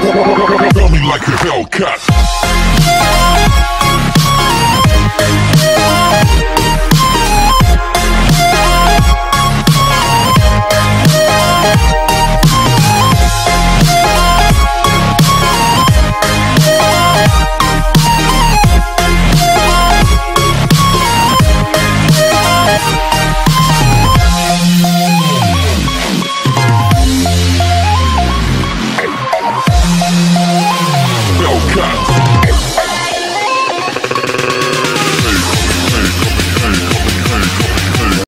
Dummy like a Hellcat.